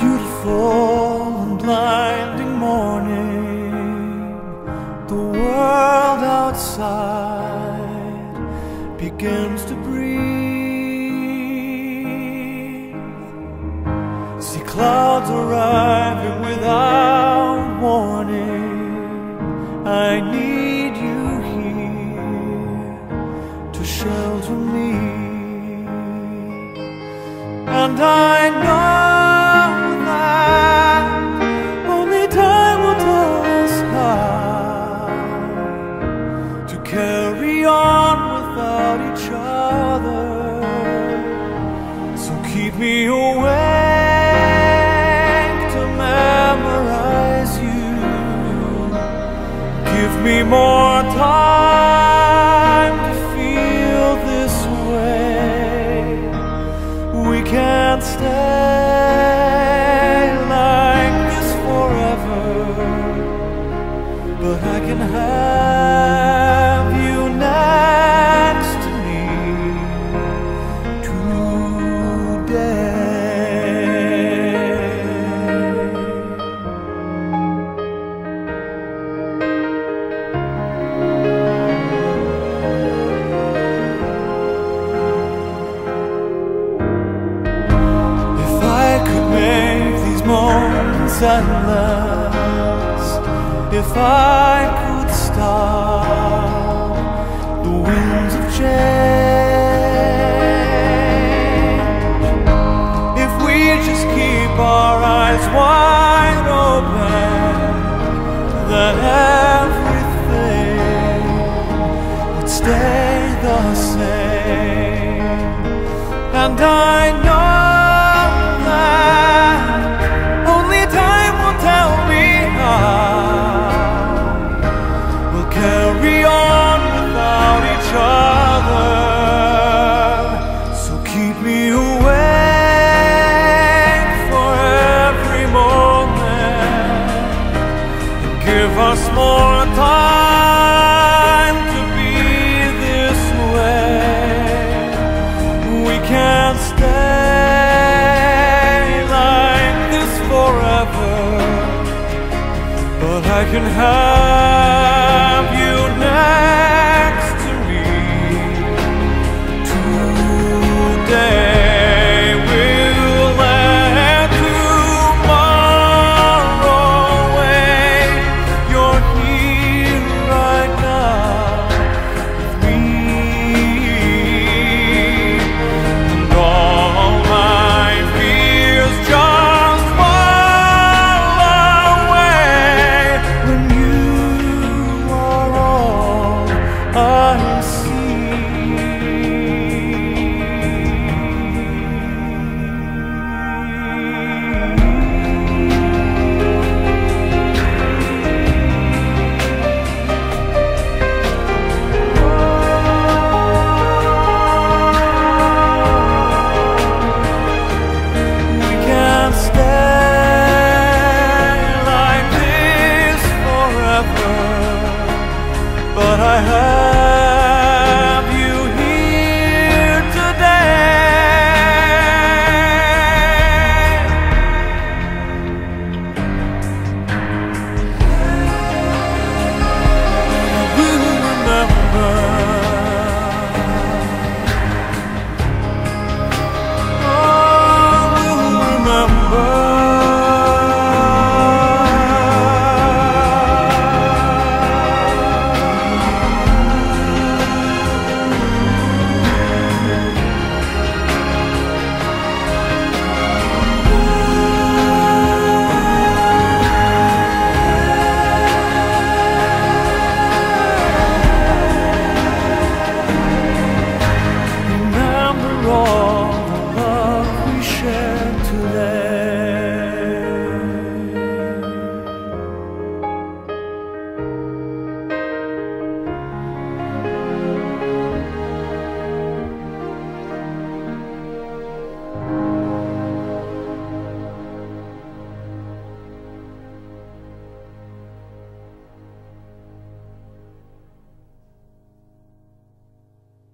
beautiful and blinding morning, the world outside begins to breathe. See clouds arriving without warning. I need you here to shelter me, and I know. On without each other. So keep me awake to memorize you. Give me more time to feel this way. We can't stay like this forever, but I can have moments endless, if I could stop the winds of change, if we just keep our eyes wide open, then everything would stay the same. And I know us more time to be this way. We can't stay like this forever, but I can have I have.